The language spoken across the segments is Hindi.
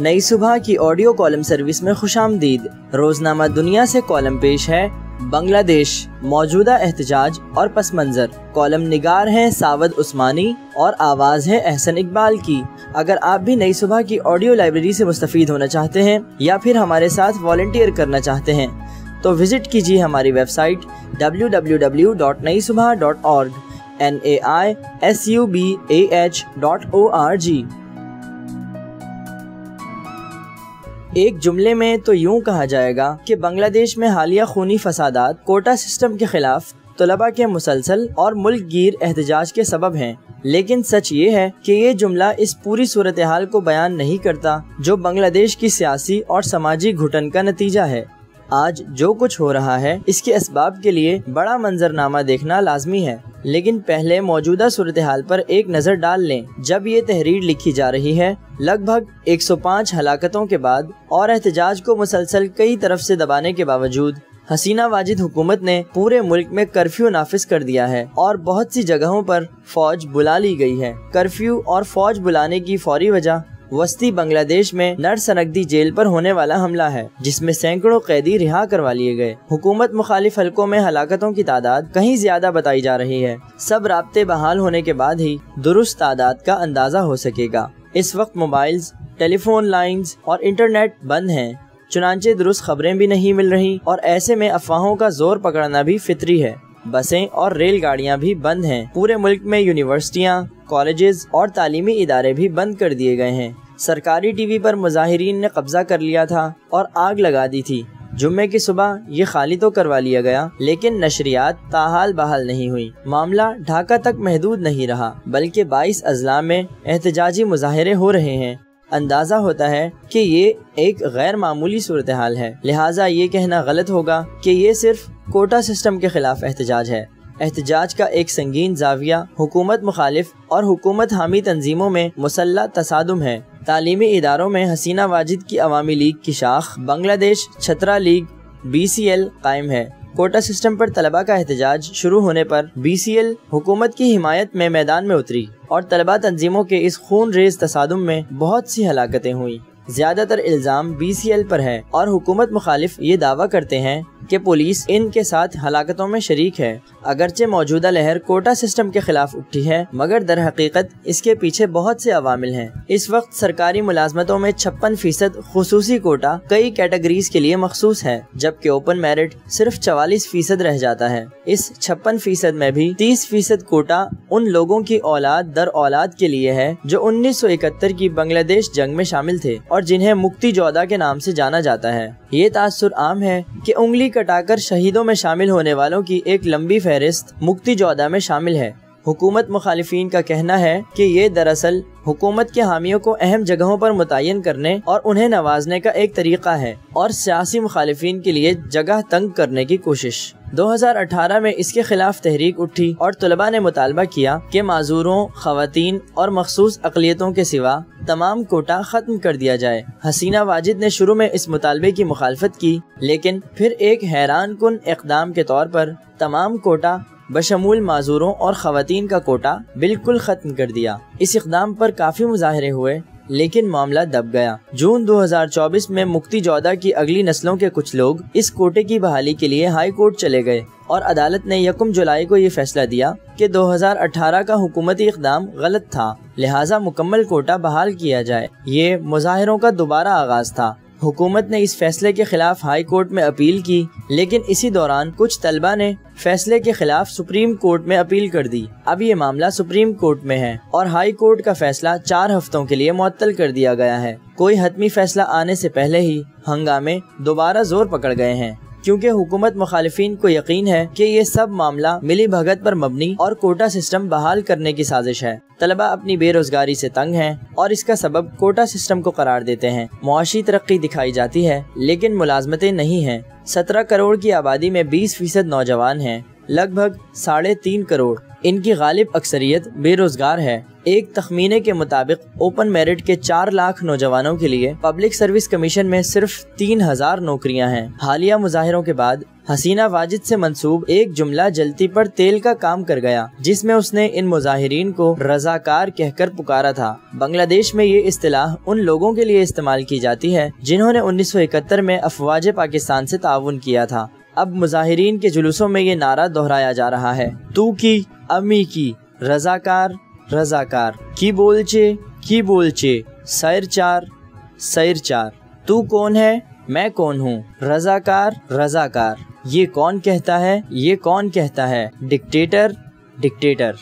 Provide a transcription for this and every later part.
नई सुबह की ऑडियो कॉलम सर्विस में खुश आमदीद रोजनामा दुनिया से कॉलम पेश है। बांग्लादेश, मौजूदा एहतजाज और पस मंज़र। कॉलम निगार हैं सावद उस्मानी और आवाज़ है एहसन इकबाल की। अगर आप भी नई सुबह की ऑडियो लाइब्रेरी से मुस्तफ़ होना चाहते हैं या फिर हमारे साथ वॉल्टियर करना चाहते हैं तो विज़िट कीजिए हमारी website W W W dot Nai Subah dot org N A I S U B A H dot O R G एक जुमले में तो यूँ कहा जाएगा कि बांग्लादेश में हालिया खूनी फसादात, कोटा सिस्टम के खिलाफ तलबा के मुसलसल और मुल्क गिर एहतजाज के सबब हैं। लेकिन सच ये है कि ये जुमला इस पूरी सूरत हाल को बयान नहीं करता, जो बांग्लादेश की सियासी और समाजी घुटन का नतीजा है। आज जो कुछ हो रहा है, इसके इसबाब के लिए बड़ा मंजरनामा देखना लाजमी है। लेकिन पहले मौजूदा सूरत हाल पर एक नज़र डाल लें। जब ये तहरीर लिखी जा रही है, लगभग 105 हलाकतों के बाद और एहतजाज को मुसलसल कई तरफ़ से दबाने के बावजूद, हसीना वाजिद हुकूमत ने पूरे मुल्क में कर्फ्यू नाफिज कर दिया है और बहुत सी जगहों पर फौज बुला ली गई है। कर्फ्यू और फौज बुलाने की फौरी वजह वस्ती बांग्लादेश में नरसनकदी जेल पर होने वाला हमला है, जिसमें सैकड़ों कैदी रिहा करवा लिए गए। हुकूमत मुखालिफ हलकों में हलाकतों की तादाद कहीं ज़्यादा बताई जा रही है। सब रबते बहाल होने के बाद ही दुरुस्त तादाद का अंदाज़ा हो सकेगा। इस वक्त मोबाइल टेलीफोन लाइन्स और इंटरनेट बंद हैं। चुनाचे दुरुस्त खबरें भी नहीं मिल रही और ऐसे में अफवाहों का ज़ोर पकड़ना भी फितरी है। बसें और रेलगाड़ियाँ भी बंद हैं। पूरे मुल्क में यूनिवर्सिटियाँ कॉलेजेस और तालीमी इदारे भी बंद कर दिए गए हैं। सरकारी टीवी पर मुजाहरीन ने कब्जा कर लिया था और आग लगा दी थी। जुम्मे की सुबह ये खाली तो करवा लिया गया, लेकिन नशरियात ताहाल बहाल नहीं हुई। मामला ढाका तक महदूद नहीं रहा, बल्कि बाईस अजला में एहतजाजी मुजाहरे हो रहे हैं। अंदाज़ा होता है कि ये एक गैर मामूली सूरत हाल है। लिहाजा ये कहना गलत होगा कि ये सिर्फ़ कोटा सिस्टम के खिलाफ एहतजाज है। एहतजाज का एक संगीन जाविया हुकूमत मुखालिफ और हुकूमत हामी तंजीमों में मुसल्ला तसादुम है। तालीमी इदारों में हसीना वाजिद की अवामी लीग की शाख Bangladesh Chhatra League B C L कायम है। कोटा सिस्टम पर तलबा का एहतजाज शुरू होने पर एल हुकूमत की हिमायत में मैदान में उतरी और तलबा तंजीमों के इस खून रेज तसादुम में बहुत सी हलाकतें हुई। ज़्यादातर इल्ज़ाम एल पर है और हुकूमत मुखालिफ ये दावा करते हैं कि पुलिस इनके साथ हलाकतों में शरीक है। अगरचे मौजूदा लहर कोटा सिस्टम के खिलाफ उठी है, मगर दर हकीकत इसके पीछे बहुत से अवामिल हैं। इस वक्त सरकारी मुलाजमतों में छप्पन फ़ीसद खसूसी कोटा कई कैटेगरीज के लिए मखसूस है, जबकि ओपन मेरिट सिर्फ़ चवालीस फ़ीसद रह जाता है। इस छप्पन फ़ीसद में भी तीस फ़ीसद कोटा उन लोगों की औलाद दर औलाद के लिए है, जो उन्नीस सौ इकहत्तर की बांग्लादेश जंग में शामिल थे और जिन्हें मुक्ति जोधा के नाम से जाना जाता है। ये तासुर आम है कि उंगली कटाकर शहीदों में शामिल होने वालों की एक लंबी फहरिस्त मुक्ति जोधा में शामिल है। हुकूमत मुखालिफिन का कहना है कि ये दरअसल हुकूमत के हामियों को अहम जगहों पर मुतन करने और उन्हें नवाजने का एक तरीका है और सियासी मुखालिफिन के लिए जगह तंग करने की कोशिश। 2018 में इसके खिलाफ तहरीक उठी और तलबा ने मुतालबा किया कि माजूरों खातन और मखसूस अकलीतों के सिवा तमाम कोटा खत्म कर दिया जाए। हसीना वाजिद ने शुरू में इस मुतालबे की मुखालफत की, लेकिन फिर एक हैरान कन इकदाम के तौर पर तमाम कोटा बशमूल माजूरों और खातन का कोटा बिल्कुल खत्म कर दिया। इस इकदाम पर काफ़ी मुजाहरे हुए, लेकिन मामला दब गया। जून 2024 में मुक्ति जौदा की अगली नस्लों के कुछ लोग इस कोटे की बहाली के लिए हाई कोर्ट चले गए और अदालत ने यकम जुलाई को ये फैसला दिया कि 2018 का हुकूमती इकदाम गलत था, लिहाजा मुकम्मल कोटा बहाल किया जाए। ये मुजाहरों का दोबारा आगाज़ था। हुकूमत ने इस फैसले के खिलाफ हाई कोर्ट में अपील की, लेकिन इसी दौरान कुछ तलबा ने फैसले के खिलाफ सुप्रीम कोर्ट में अपील कर दी। अब ये मामला सुप्रीम कोर्ट में है और हाई कोर्ट का फैसला चार हफ्तों के लिए मुअत्तल कर दिया गया है। कोई हतमी फैसला आने से पहले ही हंगामे दोबारा ज़ोर पकड़ गए हैं। क्योंकि हुकूमत मुखालिफिन को यकीन है कि ये सब मामला मिली भगत पर मबनी और कोटा सिस्टम बहाल करने की साजिश है। तलबा अपनी बेरोजगारी से तंग हैं और इसका सबब कोटा सिस्टम को करार देते हैं। मुआशी तरक्की दिखाई जाती है, लेकिन मुलाजमतें नहीं हैं। सत्रह करोड़ की आबादी में बीस फ़ीसद नौजवान हैं। लगभग साढ़े तीन करोड़। इनकी गालिब अक्सरियत बेरोजगार है। एक तखमीने के मुताबिक ओपन मेरिट के चार लाख नौजवानों के लिए पब्लिक सर्विस कमीशन में सिर्फ़ तीन हज़ार नौकरियाँ हैं। हालिया मुजाहरों के बाद हसीना वाजिद से मंसूब एक जुमला जलती पर तेल का काम कर गया, जिसमें उसने इन मुजाहिरीन को रजाकार कहकर पुकारा था। बांग्लादेश में ये इस्तेलाह उन लोगों के लिए इस्तेमाल की जाती है, जिन्होंने 1971 में अफवाज पाकिस्तान से ताउन किया था। अब मुजाहिरीन के जुलूसों में ये नारा दोहराया जा रहा है। तू की, अमी की, रजाकार रजाकार। की बोलचे? की बोलचे? सैर चार सैर चार। तू कौन है? मैं कौन हूँ? रजाकार रजाकार। ये कौन कहता है? ये कौन कहता है? Dictator dictator.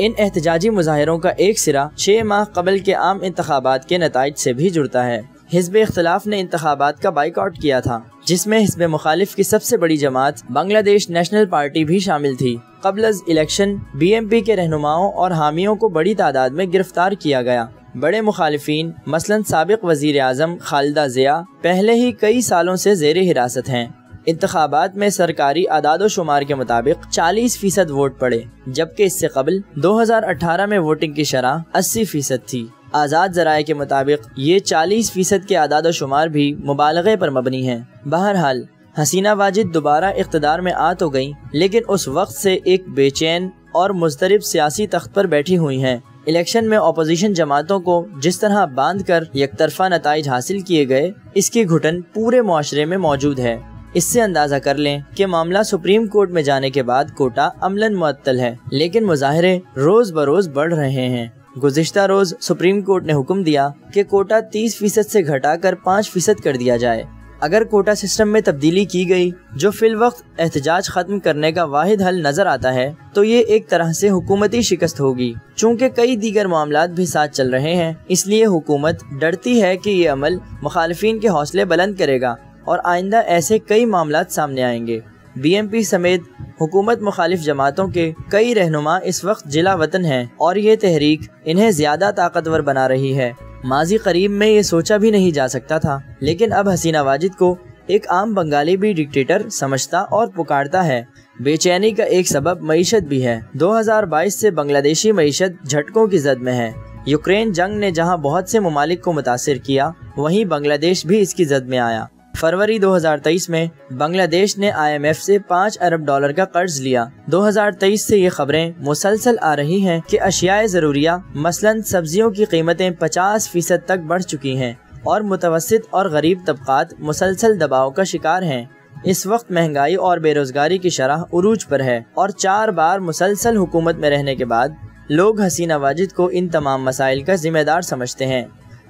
इन एहतजाजी मुजाहरों का एक सिरा छः माह कबल के आम इंतबात के नतज से भी जुड़ता है। हिजब इख्तलाफ ने इंतबात का बाइकआउट किया था। जिसमें हिजब मुखालिफ की सबसे बड़ी जमात बांग्लादेश नेशनल पार्टी भी शामिल थी। कबल इलेक्शन बी एम पी के रहनुमाओं और हामियों को बड़ी तादाद में गिरफ़्तार किया गया। बड़े मुखालफी मसलन सबक वज़ीर अजम खालिदा ज़िया, पहले ही कई सालों से जेर हिरासत हैं। इंतबात में सरकारी आदाद शुमार के मुताबिक 40 फ़ीसद वोट पड़े, जबकि इससे कबल 2018 में वोटिंग की शरह 80 फ़ीसद थी। आज़ाद जराये के मुताबिक ये 40 फ़ीसद के आदाद शुमार भी मुबालगे पर मबनी हैं। बहरहाल, हसीना वाजिद दोबारा इकतदार में आ तो गई, लेकिन उस वक्त से एक बेचैन और मुस्तरब सियासी तख्त पर बैठी हुई हैं। इलेक्शन में अपोजिशन जमातों को जिस तरह बाँध कर एक तरफा नतज हासिल किए गए, इसकी घुटन पूरे माशरे में मौजूद है। इससे अंदाज़ा कर लें कि मामला सुप्रीम कोर्ट में जाने के बाद कोटा अमलन मुअत्तल है, लेकिन मुजाहरे रोज बरोज बढ़ रहे हैं। गुजश्ता रोज सुप्रीम कोर्ट ने हुक्म दिया कि कोटा 30 फ़ीसद से घटाकर 5 फ़ीसद कर दिया जाए। अगर कोटा सिस्टम में तब्दीली की गई, जो फिल वक्त एहतजाज खत्म करने का वाहिद हल नज़र आता है तो ये एक तरह से हुकूमती शिकस्त होगी। चूँकि कई दीगर मामला भी साथ चल रहे हैं, इसलिए हुकूमत डरती है कि ये अमल मुखालफी के हौसले बुलंद करेगा और आइंदा ऐसे कई मामला सामने आएँगे। बीएमपी समेत हुकूमत मुखालिफ जमातों के कई रहनुमा इस वक्त जिला वतन हैं और ये तहरीक इन्हें ज़्यादा ताकतवर बना रही है। माजी करीब में ये सोचा भी नहीं जा सकता था, लेकिन अब हसीना वाजिद को एक आम बंगाली भी डिक्टेटर समझता और पुकारता है। बेचैनी का एक सबब मीशत भी है। 2022 से बांग्लादेशी मीशत झटकों की जद में है। यूक्रेन जंग ने जहाँ बहुत से ममालिक को मुतासर किया, वहीं बांग्लादेश भी इसकी जद में आया। फरवरी 2023 में बांग्लादेश ने आईएमएफ से 5 अरब डॉलर का कर्ज लिया। 2023 से ये खबरें मुसलसल आ रही हैं कि अशियाए ज़रूरिया, मसलन सब्जियों की कीमतें 50 फ़ीसद तक बढ़ चुकी हैं और मुतवसत और गरीब तबकात मुसलसल दबाव का शिकार हैं। इस वक्त महँगाई और बेरोजगारी की शरह उरूज पर है और चार बार मुसलसल हुकूमत में रहने के बाद लोग हसीना वाजिद को इन तमाम मसाइल का जिम्मेदार समझते हैं।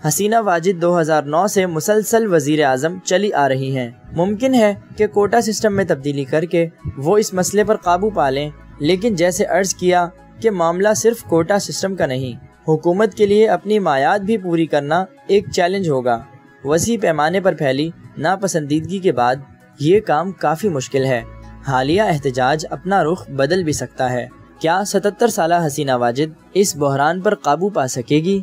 हसीना वाजिद 2009 से मुसलसल वज़ीर आज़म चली आ रही हैं। मुमकिन है कि कोटा सिस्टम में तब्दीली करके वो इस मसले पर काबू पा लें, लेकिन जैसे अर्ज़ किया कि मामला सिर्फ़ कोटा सिस्टम का नहीं, हुकूमत के लिए अपनी मायाद भी पूरी करना एक चैलेंज होगा। वसी पैमाने पर फैली नापसंदीदगी के बाद ये काम काफ़ी मुश्किल है। हालिया एहतजाज अपना रुख बदल भी सकता है। क्या सतहत्तर साल हसीना वाजिद इस बहरान पर काबू पा सकेगी?